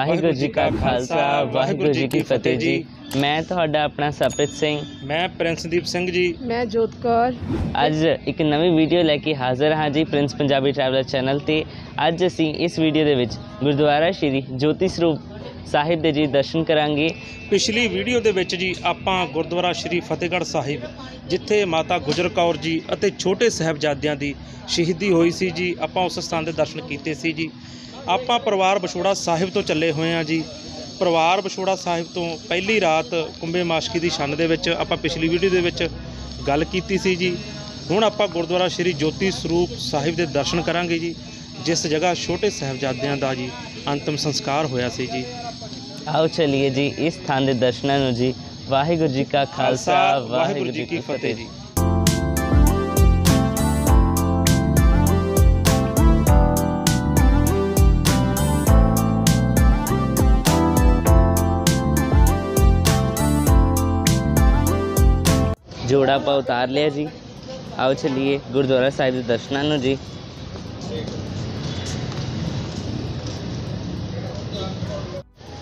ਵਾਹਿਗੁਰੂ ਜੀ ਕਾ ਖਾਲਸਾ ਵਾਹਿਗੁਰੂ ਜੀ ਕੀ ਫਤਿਹ ਜੀ। ਮੈਂ ਤੁਹਾਡਾ ਆਪਣਾ ਸਪਿਤ ਸਿੰਘ। ਮੈਂ ਪ੍ਰਿੰਸਦੀਪ ਸਿੰਘ ਜੀ। ਮੈਂ ਜੋਤ ਕੌਰ। ਅੱਜ ਇੱਕ ਨਵੀਂ ਵੀਡੀਓ ਲੈ ਕੇ ਹਾਜ਼ਰ ਹਾਂ ਜੀ ਪ੍ਰਿੰਸ ਪੰਜਾਬੀ ਟਰੈਵਲਰ ਚੈਨਲ ਤੇ। ਅੱਜ ਅਸੀਂ ਇਸ ਵੀਡੀਓ ਦੇ ਵਿੱਚ ਗੁਰਦੁਆਰਾ ਸ਼੍ਰੀ ਜੋਤੀ ਸਰੂਪ ਸਾਹਿਬ ਦੇ ਜੀ ਦਰਸ਼ਨ ਕਰਾਂਗੇ। ਪਿਛਲੀ ਵੀਡੀਓ ਦੇ ਵਿੱਚ ਜੀ ਆਪਾਂ ਗੁਰਦੁਆਰਾ ਸ਼੍ਰੀ ਫਤਿਹਗੜ੍ਹ ਸਾਹਿਬ ਜਿੱਥੇ ਮਾਤਾ ਗੁਜਰ ਕੌਰ ਜੀ ਅਤੇ ਛੋਟੇ ਸਾਹਿਬਜ਼ਾਦਿਆਂ ਦੀ ਸ਼ਹੀਦੀ ਹੋਈ ਸੀ ਜੀ ਆਪਾਂ ਉਸ ਸਥਾਨ ਦੇ ਦਰਸ਼ਨ ਕੀਤੇ ਸੀ ਜੀ। ਆਪਾਂ ਪਰਿਵਾਰ ਵਿਛੋੜਾ ਸਾਹਿਬ ਤੋਂ ਚੱਲੇ ਹੋਏ ਹਾਂ ਜੀ। ਪਰਿਵਾਰ ਵਿਛੋੜਾ ਸਾਹਿਬ ਤੋਂ ਪਹਿਲੀ ਰਾਤ ਕੁੰਬੇ ਮਾਸ਼ਕੀ ਦੀ ਛੰਨ ਦੇ ਵਿੱਚ ਆਪਾਂ ਪਿਛਲੀ ਵੀਡੀਓ ਦੇ ਵਿੱਚ ਗੱਲ ਕੀਤੀ ਸੀ ਜੀ। ਹੁਣ ਆਪਾਂ ਗੁਰਦੁਆਰਾ ਸ਼੍ਰੀ ਜੋਤੀ ਸਰੂਪ ਸਾਹਿਬ ਦੇ ਦਰਸ਼ਨ ਕਰਾਂਗੇ ਜੀ ਜਿਸ ਜਗ੍ਹਾ ਛੋਟੇ ਸਾਹਿਬਜ਼ਾਦਿਆਂ ਦਾ ਜੀ ਅੰਤਮ ਸੰਸਕਾਰ ਹੋਇਆ ਸੀ ਜੀ। ਆਓ ਚਲਿਏ ਜੀ ਇਸ ਥਾਂ ਦੇ ਦਰਸ਼ਨਾਂ ਨੂੰ ਜੀ। ਵਾਹਿਗੁਰੂ ਜੀ ਕਾ ਖਾਲਸਾ ਵਾਹਿਗੁਰੂ ਜੀ ਕੀ ਫਤਿਹ ਜੀ। ਜੋੜਾ ਆਪਾਂ ਉਤਾਰ ਲਿਆ ਜੀ ਆਓ ਚਲਿਏ ਗੁਰਦੁਆਰਾ ਸਾਹਿਬ ਦੇ ਦਰਸ਼ਨਾਂ ਨੂੰ ਜੀ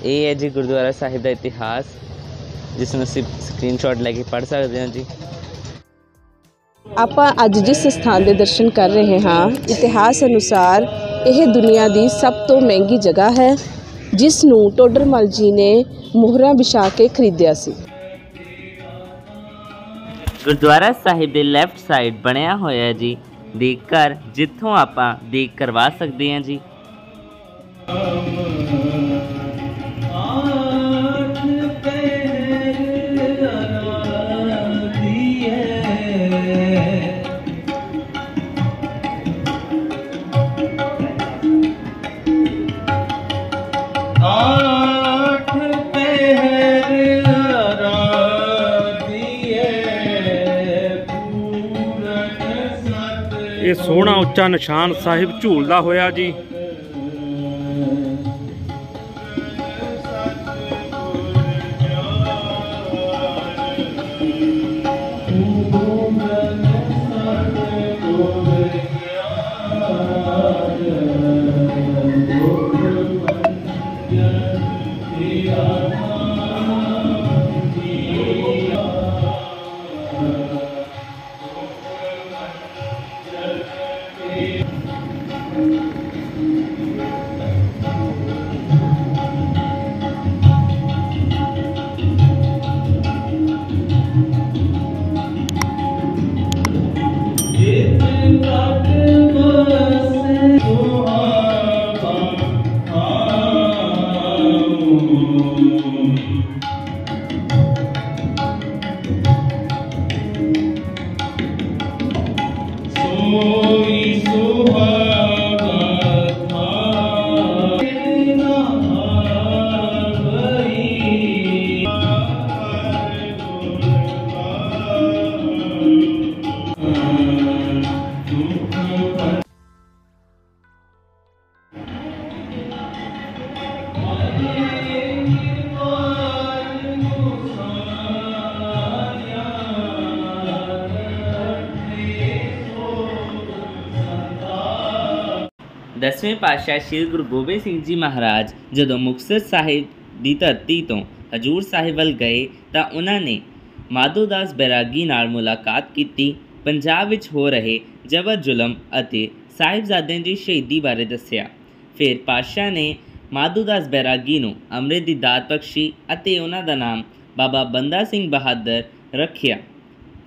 ਇਹ ਹੈ ਜੀ ਗੁਰਦੁਆਰਾ ਸਾਹਿਬ ਦਾ ਇਤਿਹਾਸ ਜਿਸ ਨੂੰ ਅਸੀਂ ਸਕਰੀਨਸ਼ਾਟ ਲੈ ਕੇ ਪੜ੍ਹ ਸਕਦੇ ਹਾਂ ਜੀ ਆਪਾਂ ਅੱਜ ਜਿਸ ਸਥਾਨ ਦੇ ਦਰਸ਼ਨ ਕਰ ਰਹੇ ਹਾਂ ਇਤਿਹਾਸ ਅਨੁਸਾਰ ਇਹ ਦੁਨੀਆ ਦੀ ਸਭ ਤੋਂ ਮਹਿੰਗੀ ਜਗ੍ਹਾ ਹੈ ਜਿਸ ਨੂੰ ਟੋਡਰਮਲ ਜੀ ਨੇ ਮੋਹਰਾਂ ਵਿਛਾ ਕੇ ਖਰੀਦਿਆ ਸੀ ਗੁਰਦੁਆਰਾ ਸਾਹਿਬ ਦੇ ਲੈਫਟ ਸਾਈਡ ਬਣਿਆ ਹੋਇਆ ਜੀ। ਦੇਖ ਘਰ ਜਿੱਥੋਂ ਆਪਾਂ ਦੇਖ ਕਰਵਾ ਸਕਦੇ ਹਾਂ ਜੀ। ਇਹ ਸੋਹਣਾ ਉੱਚਾ ਨਿਸ਼ਾਨ ਸਾਹਿਬ ਝੂਲਦਾ ਹੋਇਆ ਜੀ। ਸੋਈ ਦਸਵੇਂ ਪਾਤਸ਼ਾਹ ਸ੍ਰੀ ਗੁਰੂ ਗੋਬਿੰਦ ਸਿੰਘ ਜੀ ਮਹਾਰਾਜ ਜਦੋਂ ਮੁਕਤਸਰ ਸਾਹਿਬ ਦੀ ਧਰਤੀ ਤੋਂ ਹਜੂਰ ਸਾਹਿਬ ਵੱਲ ਗਏ ਤਾਂ ਉਹਨਾਂ ਨੇ ਮਾਧੋਦਾਸ ਬੈਰਾਗੀ ਨਾਲ ਮੁਲਾਕਾਤ ਕੀਤੀ। ਪੰਜਾਬ ਵਿੱਚ ਹੋ ਰਹੇ ਜਬਰ ਜ਼ੁਲਮ ਅਤੇ ਸਾਹਿਬਜ਼ਾਦਿਆਂ ਦੀ ਸ਼ਹੀਦੀ ਬਾਰੇ ਦੱਸਿਆ। ਫਿਰ ਪਾਤਸ਼ਾਹ ਨੇ ਮਾਧੋਦਾਸ ਬੈਰਾਗੀ ਨੂੰ ਅੰਮ੍ਰਿਤ ਦੀ ਦਾਤ ਬਖਸ਼ੀ ਅਤੇ ਉਹਨਾਂ ਦਾ ਨਾਮ ਬਾਬਾ ਬੰਦਾ ਸਿੰਘ ਬਹਾਦਰ ਰੱਖਿਆ।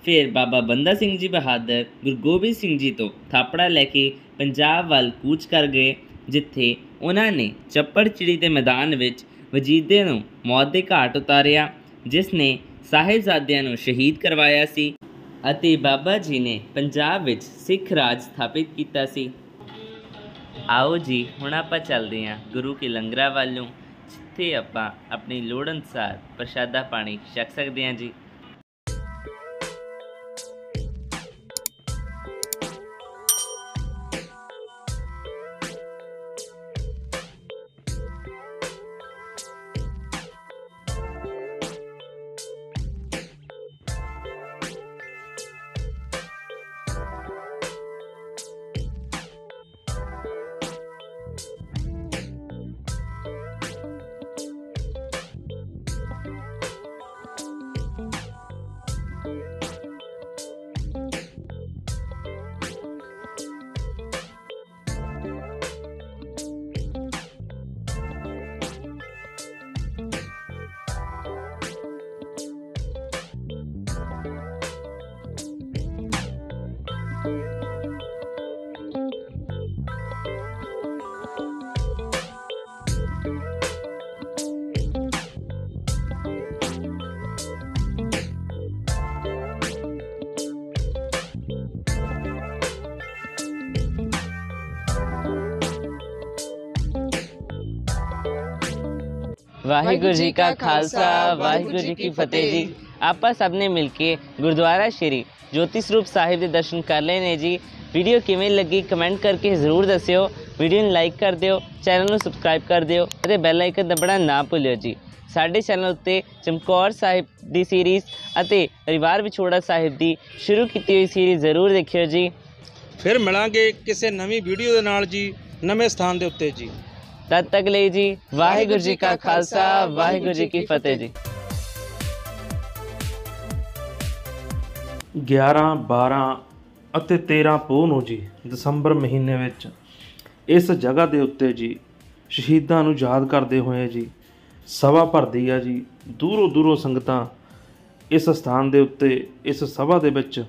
ਫਿਰ ਬਾਬਾ ਬੰਦਾ ਸਿੰਘ ਜੀ ਬਹਾਦਰ ਗੁਰੂ ਗੋਬਿੰਦ ਸਿੰਘ ਜੀ ਤੋਂ ਥਾਪੜਾ ਲੈ ਕੇ ਪੰਜਾਬ ਵੱਲ ਕੂਚ ਕਰ ਗਏ, ਜਿੱਥੇ ਉਹਨਾਂ ਨੇ ਚੱਪੜਚਿੜੀ ਦੇ ਮੈਦਾਨ ਵਿੱਚ ਵਜੀਦੇ ਨੂੰ ਮੌਤ ਦੇ ਘਾਟ ਉਤਾਰਿਆ, ਜਿਸ ਨੇ ਸਾਹਿਬਜ਼ਾਦਿਆਂ ਨੂੰ ਸ਼ਹੀਦ ਕਰਵਾਇਆ ਸੀ ਅਤੇ ਬਾਬਾ ਜੀ ਨੇ ਪੰਜਾਬ ਵਿੱਚ ਸਿੱਖ ਰਾਜ ਸਥਾਪਿਤ ਕੀਤਾ ਸੀ। ਆਓ ਜੀ, ਹੁਣ ਆਪਾਂ ਚੱਲਦੇ ਹਾਂ ਗੁਰੂ ਕੀ ਲੰਗਰਾਂ ਵੱਲ ਨੂੰ, ਜਿੱਥੇ ਆਪਾਂ ਆਪਣੀ ਲੋੜ ਅਨੁਸਾਰ ਪ੍ਰਸ਼ਾਦਾ ਪਾਣੀ ਛਕ ਸਕਦੇ ਹਾਂ ਜੀ। ਵਾਹਿਗੁਰੂ ਜੀ ਕਾ ਖਾਲਸਾ ਵਾਹਿਗੁਰੂ ਜੀ ਕੀ ਫਤਿਹ ਜੀ। ਆਪਾਂ ਸਭ ਨੇ ਮਿਲ ਕੇ ਗੁਰਦੁਆਰਾ ਸ਼੍ਰੀ ਜੋਤੀ ਸਰੂਪ ਸਾਹਿਬ ਦੇ ਦਰਸ਼ਨ ਕਰ ਲਏ ਨੇ ਜੀ। ਵੀਡੀਓ ਕਿਵੇਂ ਲੱਗੀ ਕਮੈਂਟ ਕਰਕੇ ਜ਼ਰੂਰ ਦੱਸਿਓ। ਵੀਡੀਓ ਨੂੰ ਲਾਈਕ ਕਰ ਦਿਓ ਚੈਨਲ ਨੂੰ ਸਬਸਕ੍ਰਾਈਬ ਕਰ ਦਿਓ ਅਤੇ ਬੈਲ ਆਈਕਨ ਦਬਣਾ ਨਾ ਭੁੱਲਿਓ ਜੀ। ਸਾਡੇ ਚੈਨਲ ਉੱਤੇ ਚਮਕੌਰ ਸਾਹਿਬ ਦੀ ਸੀਰੀਜ਼ ਅਤੇ ਪਰਿਵਾਰ ਵਿਛੋੜਾ ਸਾਹਿਬ ਦੀ ਸ਼ੁਰੂ ਕੀਤੀ ਹੋਈ ਸੀਰੀਜ਼ ਜ਼ਰੂਰ ਦੇਖਿਓ ਜੀ। ਫਿਰ ਮਿਲਾਂਗੇ ਕਿਸੇ ਨਵੀਂ ਵੀਡੀਓ ਦੇ ਨਾਲ ਜੀ ਨਵੇਂ ਸਥਾਨ ਦੇ ਉੱਤੇ ਜੀ। ਤਦ ਤੱਕ ਲਈ ਜੀ ਵਾਹਿਗੁਰੂ ਜੀ ਕਾ ਖਾਲਸਾ, ਵਾਹਿਗੁਰੂ ਜੀ ਕੀ ਫਤਿਹ ਜੀ। 11 12 ਅਤੇ 13 ਪੋਹ ਨੂੰ ਜੀ, ਦਸੰਬਰ ਮਹੀਨੇ ਵਿੱਚ ਇਸ ਜਗ੍ਹਾ ਦੇ ਉੱਤੇ ਜੀ, ਸ਼ਹੀਦਾਂ ਨੂੰ ਯਾਦ ਕਰਦੇ ਹੋਏ ਜੀ, ਸਭਾ ਭਰਦੀ ਆ ਜੀ, ਦੂਰੋਂ ਦੂਰੋਂ ਸੰਗਤਾਂ ਇਸ ਸਥਾਨ ਦੇ ਉੱਤੇ, ਇਸ ਸਭਾ ਦੇ ਵਿੱਚ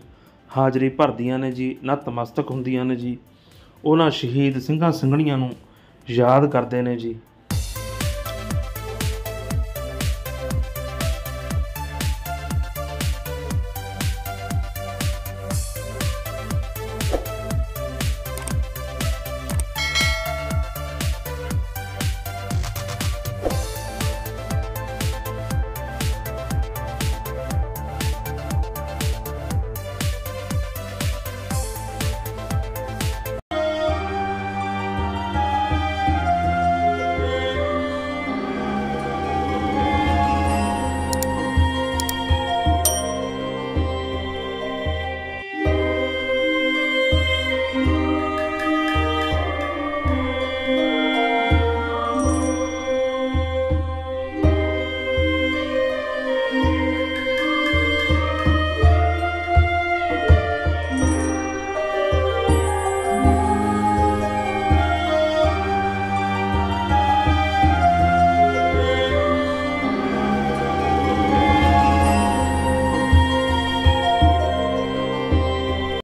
ਹਾਜ਼ਰੀ ਭਰਦੀਆਂ ਨੇ ਜੀ, ਨਤਮਸਤਕ ਹੁੰਦੀਆਂ ਨੇ ਜੀ। ਉਹਨਾਂ ਸ਼ਹੀਦ ਸਿੰਘਾਂ ਸਿੰਘਣੀਆਂ ਨੂੰ ਯਾਦ ਕਰਦੇ ਨੇ ਜੀ।